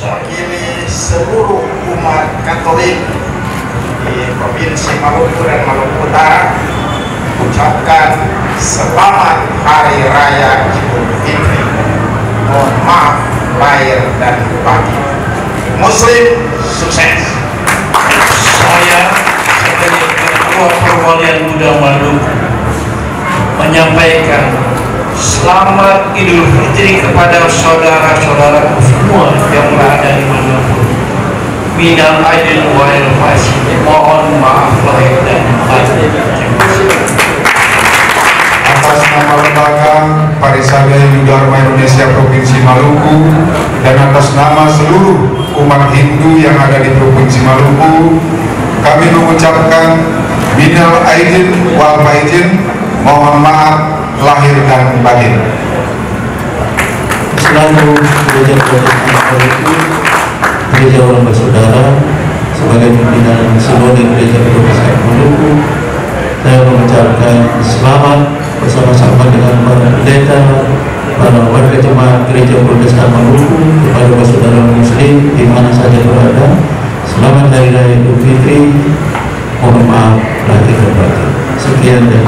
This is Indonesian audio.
mewakili seluruh umat Katolik di Provinsi Maluku dan Maluku Utara ucapkan selamat Hari Raya Idul Fitri. Mohon maaf lahir dan batin. Muslim sukses. Saya sebagai Ketua Perwalian Muda Maluku menyampaikan selamat Idul Fitri kepada saudara-saudara Minal aidin wal faizin. Mohon maaf lahir dan batin. Atas nama lembaga Parisade Dharma Indonesia Provinsi Maluku dan atas nama seluruh umat Hindu yang ada di Provinsi Maluku kami mengucapkan minal aidin wal faizin mohon maaf lahir dan batin selalu Protestan Maluku, gereja orang bersaudara, sebagai pimpinan sinode gereja Protestan Maluku, saya mengucapkan selamat bersama-sama dengan para pendeta, para warga jemaat gereja Protestan Maluku, kepada saudara Muslim di mana saja berada. Selamat Hari Raya Idul Fitri. Mohon maaf lahir dan batin. Sekian dan